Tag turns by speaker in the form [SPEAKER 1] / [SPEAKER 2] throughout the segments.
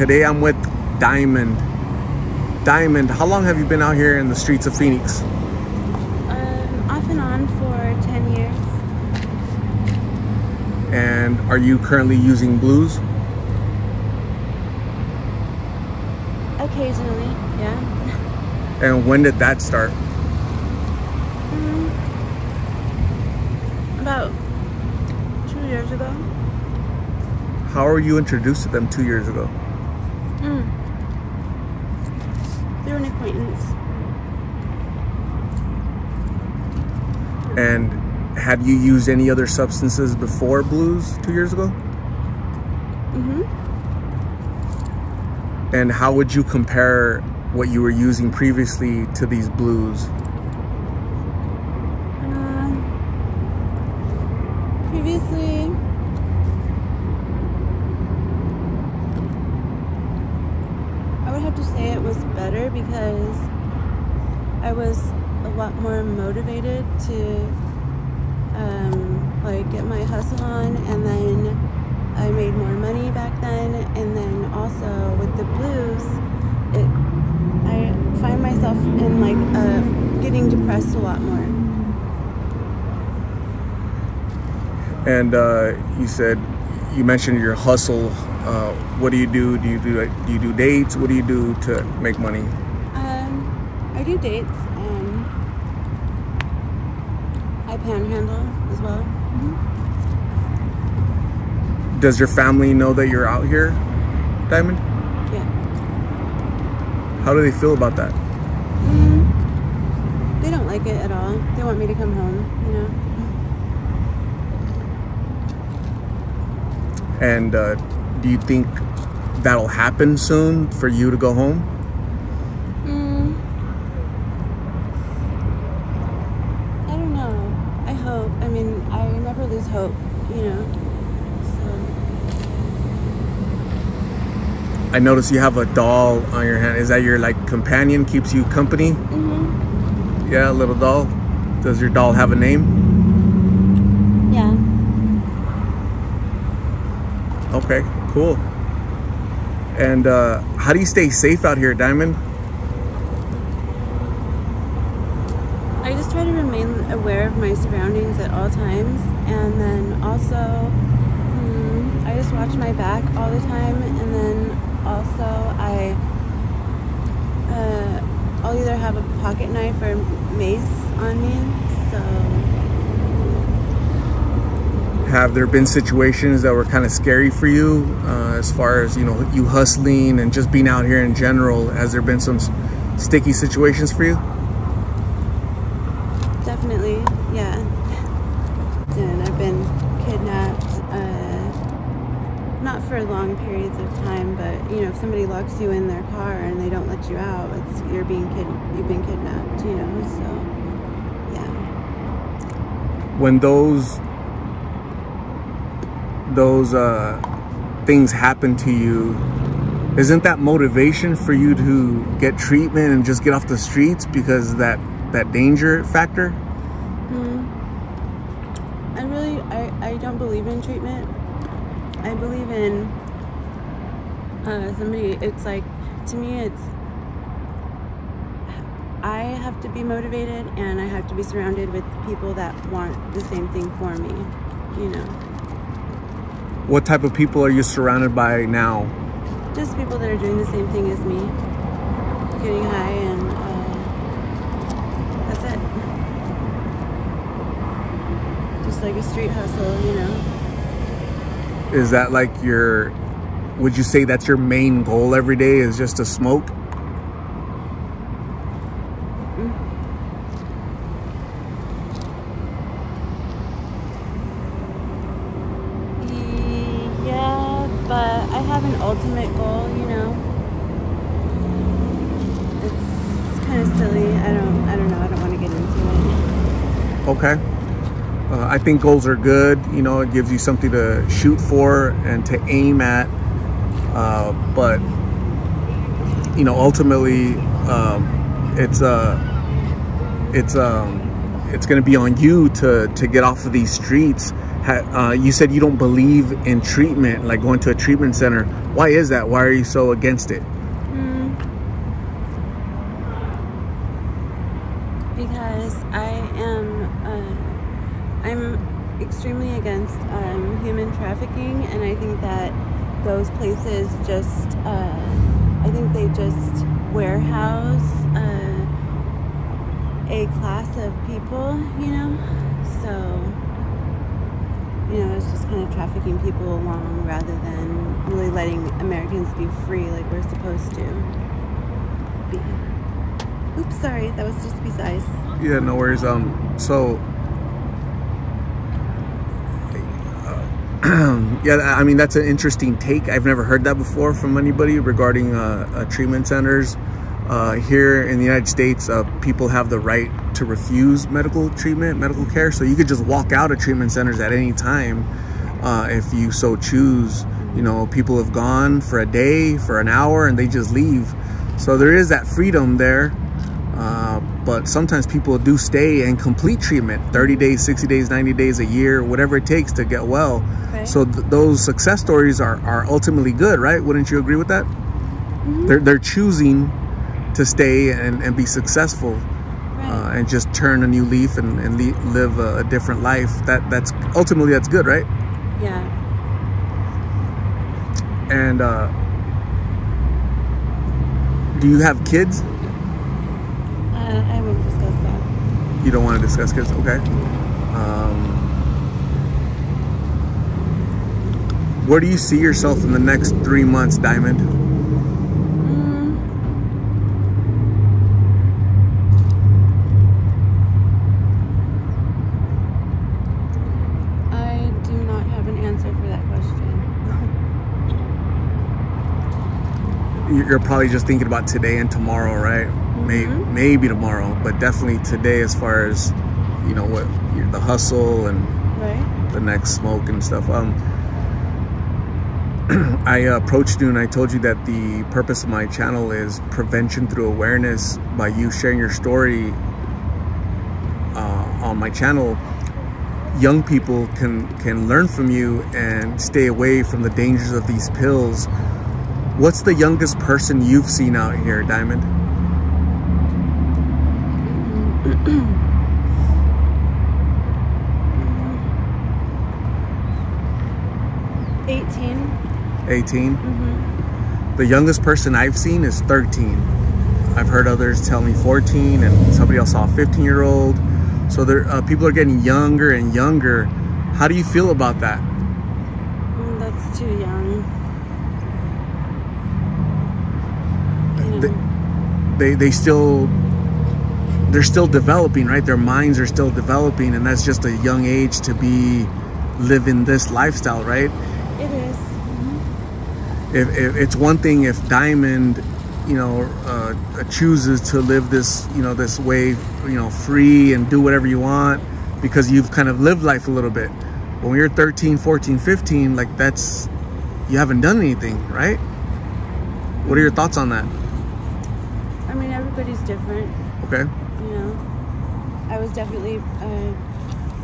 [SPEAKER 1] today I'm with Diamond. Diamond, how long have you been out here in the streets of Phoenix?
[SPEAKER 2] Um, off and on for 10 years.
[SPEAKER 1] And are you currently using blues?
[SPEAKER 2] Occasionally, yeah.
[SPEAKER 1] And when did that start?
[SPEAKER 2] Mm, about two years ago.
[SPEAKER 1] How were you introduced to them two years ago?
[SPEAKER 2] Mm. Through an acquaintance.
[SPEAKER 1] And have you used any other substances before blues two years ago?
[SPEAKER 2] Mm-hmm.
[SPEAKER 1] And how would you compare what you were using previously to these blues?
[SPEAKER 2] Um, previously, I would have to say it was because I was a lot more motivated to um, like get my hustle on, and then I made more money back then, and then also with the blues, it I find myself in like getting depressed a lot more.
[SPEAKER 1] And uh, you said you mentioned your hustle. Uh, what do you do? Do you do do you do dates? What do you do to make money?
[SPEAKER 2] Um, I do dates. Um, I panhandle as well.
[SPEAKER 1] Does your family know that you're out here, Diamond?
[SPEAKER 2] Yeah.
[SPEAKER 1] How do they feel about that?
[SPEAKER 2] Mm, they don't like it at all. They want me to come home. You know.
[SPEAKER 1] And uh, do you think that'll happen soon for you to go home?
[SPEAKER 2] Mm, I don't know. I hope. I mean, I never lose hope. You know. So.
[SPEAKER 1] I notice you have a doll on your hand. Is that your like companion? Keeps you company?
[SPEAKER 2] Mhm.
[SPEAKER 1] Yeah, a little doll. Does your doll have a name?
[SPEAKER 2] Yeah.
[SPEAKER 1] Okay, cool. And uh, how do you stay safe out here, Diamond?
[SPEAKER 2] I just try to remain aware of my surroundings at all times, and then also mm, I just watch my back all the time, and then also I uh, I'll either have a pocket knife or mace on me, so
[SPEAKER 1] Have there been situations that were kind of scary for you uh, as far as, you know, you hustling and just being out here in general? Has there been some sticky situations for you?
[SPEAKER 2] definitely, yeah. And I've been kidnapped, uh, not for long periods of time, but you know, if somebody locks you in their car and they don't let you out, it's you're being kid, you've been kidnapped, you know. So, yeah.
[SPEAKER 1] When those those uh, things happen to you, isn't that motivation for you to get treatment and just get off the streets because that that danger factor?
[SPEAKER 2] Mm. I really, I, I don't believe in treatment. I believe in uh, somebody. It's like to me, it's I have to be motivated, and I have to be surrounded with people that want the same thing for me. You know,
[SPEAKER 1] What type of people are you surrounded by now?
[SPEAKER 2] just people that are doing the same thing as me, getting high, and uh, that's it. Just like a street hustle, you know.
[SPEAKER 1] Is that like your would you say that's your main goal every day is just to smoke?
[SPEAKER 2] Yeah, but I have an ultimate goal, you know. It's kind of silly. I don't I don't know. I don't want to get into it.
[SPEAKER 1] Okay. Uh, I think goals are good. You know, it gives you something to shoot for and to aim at. Uh, but you know, ultimately, um, it's uh, it's um, it's going to be on you to to get off of these streets uh, you said you don't believe in treatment, like going to a treatment center. Why is that? Why are you so against it?
[SPEAKER 2] Mm. Because I am, uh, I'm extremely against um, human trafficking, and I think that those places just, uh, I think they just warehouse uh, a class of people, you know? So, you know, it's just kind of trafficking people along rather than really letting Americans be free like we're supposed to. Be. Oops, sorry, that was just to be size.
[SPEAKER 1] Yeah, no worries. Um, so yeah, I mean that's an interesting take. I've never heard that before from anybody regarding uh, uh, treatment centers. Uh, here in the United States, uh, people have the right to refuse medical treatment, medical care. So you could just walk out of treatment centers at any time uh, if you so choose. You know, people have gone for a day, for an hour, and they just leave. So there is that freedom there. Uh, but sometimes people do stay and complete treatment 30 days 60 days 90 days a year whatever it takes to get well so th- those success stories are, are ultimately good right wouldn't you agree with that
[SPEAKER 2] Mhm.
[SPEAKER 1] they're, they're choosing to stay and, and be successful. Uh, and just turn a new leaf and, and live a, a different life that that's ultimately that's good right
[SPEAKER 2] yeah.
[SPEAKER 1] and uh, do you have kids
[SPEAKER 2] Uh, I won't discuss that.
[SPEAKER 1] You don't want to discuss kids? Okay. Um, where do you see yourself in the next three months, Diamond?
[SPEAKER 2] Mm. I do not have an answer for that question.
[SPEAKER 1] You- You're probably just thinking about today and tomorrow, right? Maybe,
[SPEAKER 2] Mhm.
[SPEAKER 1] maybe tomorrow, but definitely today, as far as you know, what the hustle and
[SPEAKER 2] right?
[SPEAKER 1] the next smoke and stuff. Um, I approached you and I told you that the purpose of my channel is prevention through awareness. By you sharing your story uh, on my channel, young people can can learn from you and stay away from the dangers of these pills. What's the youngest person you've seen out here, Diamond?
[SPEAKER 2] Eighteen.
[SPEAKER 1] 18.
[SPEAKER 2] Mm-hmm.
[SPEAKER 1] The youngest person I've seen is 13. I've heard others tell me 14, and somebody else saw a 15 year old. So there, uh, people are getting younger and younger. How do you feel about that?
[SPEAKER 2] Mm, that's too young. You
[SPEAKER 1] They,
[SPEAKER 2] know,
[SPEAKER 1] they, they still, they're still developing, right? Their minds are still developing, and that's just a young age to be living this lifestyle, right?
[SPEAKER 2] it is.
[SPEAKER 1] if, if it's one thing if diamond you know uh, chooses to live this you know this way you know free and do whatever you want because you've kind of lived life a little bit when you're 13 14 15 like that's you haven't done anything right what are your thoughts on that
[SPEAKER 2] I mean, everybody's different.
[SPEAKER 1] okay
[SPEAKER 2] you know i was definitely uh,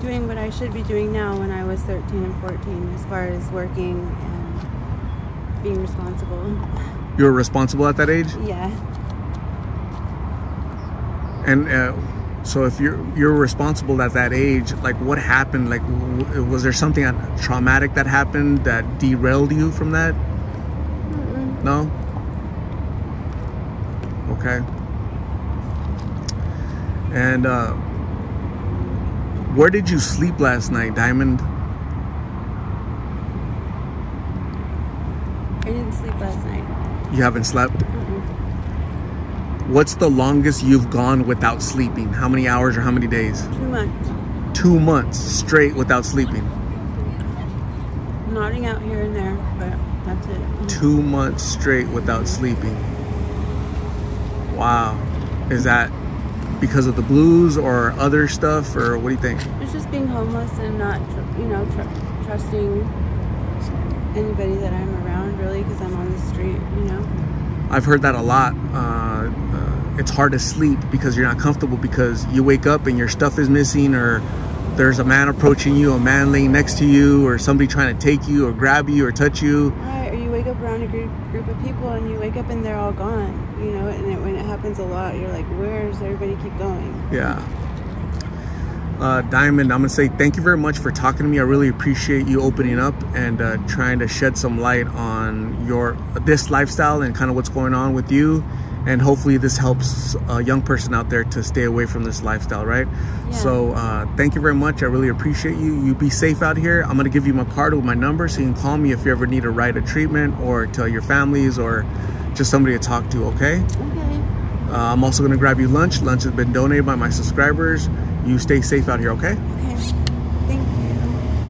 [SPEAKER 2] doing what i should be doing now when i was 13 and 14 as far as working and being responsible
[SPEAKER 1] you were responsible at that age
[SPEAKER 2] yeah
[SPEAKER 1] and uh, so if you're you're responsible at that age like what happened like w- was there something traumatic that happened that derailed you from that
[SPEAKER 2] Mm-mm.
[SPEAKER 1] No? Okay. And uh where did you sleep last night, Diamond?
[SPEAKER 2] i didn't sleep last night
[SPEAKER 1] You haven't slept?
[SPEAKER 2] Mm-mm.
[SPEAKER 1] What's the longest you've gone without sleeping? How many hours or how many days?
[SPEAKER 2] too much
[SPEAKER 1] Two months straight without sleeping.
[SPEAKER 2] nodding out here and there but that's it
[SPEAKER 1] Two months straight without sleeping. Wow. Is that because of the blues or other stuff, or what do you think?
[SPEAKER 2] it's just being homeless and not tr- you know tr- trusting anybody that i'm around really because i'm on the street you know
[SPEAKER 1] I've heard that a lot. Uh, uh, it's hard to sleep because you're not comfortable because you wake up and your stuff is missing or there's a man approaching you, a man laying next to you, or somebody trying to take you or grab you or touch you.
[SPEAKER 2] Right, or you wake up around a group, group of people and you wake up and they're all gone. You know, and it, when it happens a lot, you're like, where does everybody keep going?
[SPEAKER 1] Yeah. Uh, Diamond, I'm gonna say thank you very much for talking to me. I really appreciate you opening up and uh, trying to shed some light on your this lifestyle and kind of what's going on with you. And hopefully, this helps a young person out there to stay away from this lifestyle, right?
[SPEAKER 2] Yeah.
[SPEAKER 1] So, uh, thank you very much. I really appreciate you. You be safe out here. I'm gonna give you my card with my number so you can call me if you ever need a ride, a treatment, or tell your families or just somebody to talk to. Okay.
[SPEAKER 2] Okay.
[SPEAKER 1] Uh, I'm also gonna grab you lunch. Lunch has been donated by my subscribers. You stay safe out here, okay?